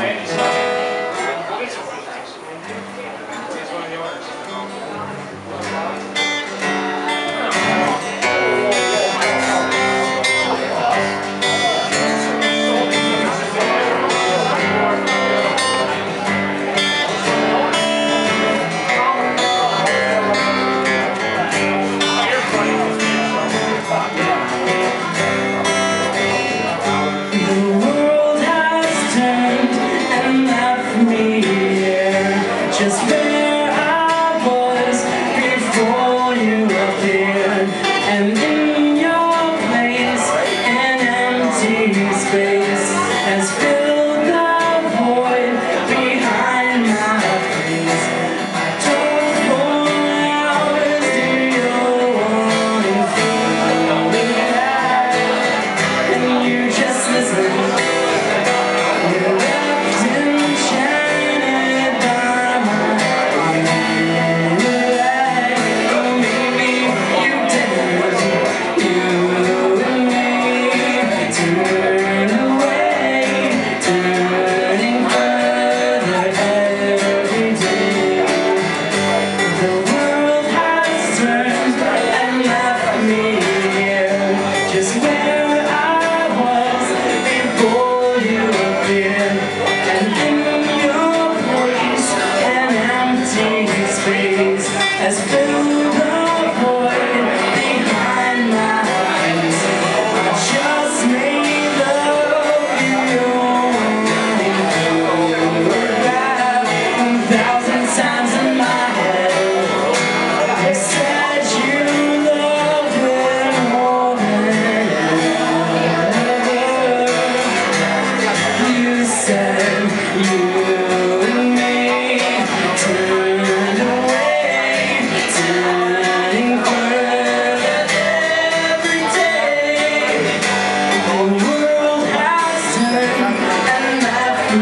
Here. just made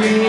me.